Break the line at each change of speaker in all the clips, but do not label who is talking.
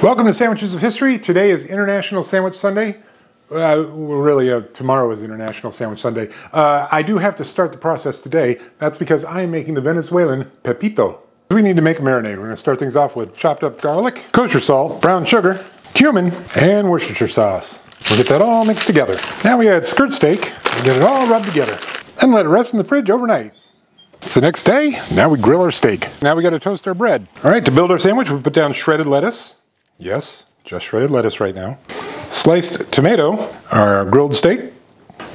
Welcome to Sandwiches of History. Today is International Sandwich Sunday. Uh, really, uh, tomorrow is International Sandwich Sunday. Uh, I do have to start the process today. That's because I am making the Venezuelan pepito. We need to make a marinade. We're going to start things off with chopped up garlic, kosher salt, brown sugar, cumin, and Worcestershire sauce. We'll get that all mixed together. Now we add skirt steak and get it all rubbed together. And let it rest in the fridge overnight. It's the next day. Now we grill our steak. Now we got to toast our bread. All right, to build our sandwich, we put down shredded lettuce, Yes, just shredded lettuce right now. Sliced tomato, our grilled steak,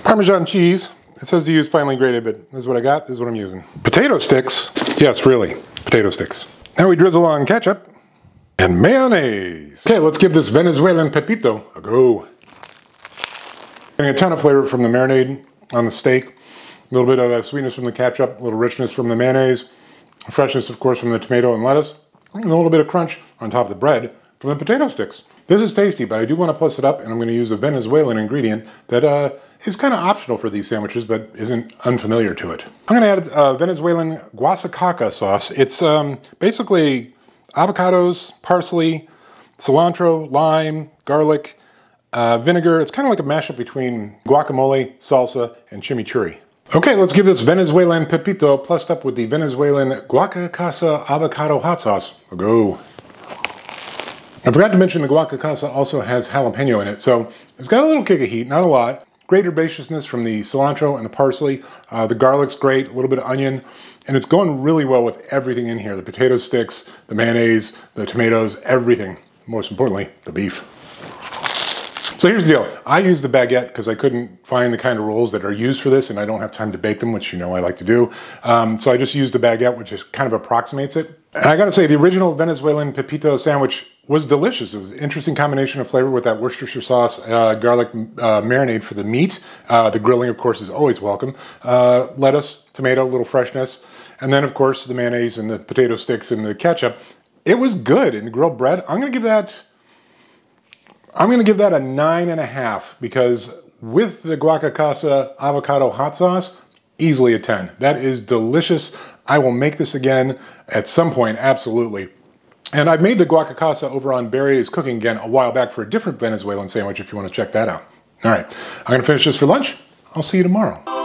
Parmesan cheese. It says to use finely grated, but this is what I got, this is what I'm using. Potato sticks, yes, really, potato sticks. Now we drizzle on ketchup and mayonnaise. Okay, let's give this Venezuelan pepito a go. Getting a ton of flavor from the marinade on the steak, a little bit of uh, sweetness from the ketchup, a little richness from the mayonnaise, freshness, of course, from the tomato and lettuce, and a little bit of crunch on top of the bread from the potato sticks. This is tasty, but I do want to plus it up, and I'm going to use a Venezuelan ingredient that uh, is kind of optional for these sandwiches, but isn't unfamiliar to it. I'm going to add uh, Venezuelan guasacaca sauce. It's um, basically avocados, parsley, cilantro, lime, garlic, uh, vinegar. It's kind of like a mashup between guacamole, salsa, and chimichurri. Okay, let's give this Venezuelan pepito plussed up with the Venezuelan guacacasa avocado hot sauce a go. I forgot to mention the guacacasa also has jalapeno in it, so it's got a little kick of heat, not a lot. Great herbaceousness from the cilantro and the parsley. Uh, the garlic's great, a little bit of onion, and it's going really well with everything in here. The potato sticks, the mayonnaise, the tomatoes, everything. Most importantly, the beef. So here's the deal. I used the baguette because I couldn't find the kind of rolls that are used for this and I don't have time to bake them, which you know I like to do. Um, so I just used the baguette, which is kind of approximates it. And I gotta say, the original Venezuelan pepito sandwich was delicious. It was an interesting combination of flavor with that Worcestershire sauce, uh, garlic uh, marinade for the meat. Uh, the grilling, of course, is always welcome. Uh, lettuce, tomato, a little freshness. And then, of course, the mayonnaise and the potato sticks and the ketchup. It was good. And the grilled bread, I'm gonna give that, I'm gonna give that a nine and a half because with the guacacasa avocado hot sauce, easily a 10. That is delicious. I will make this again at some point, absolutely. And I've made the guacacasa over on Barry's Cooking again a while back for a different Venezuelan sandwich if you want to check that out. All right, I'm gonna finish this for lunch. I'll see you tomorrow.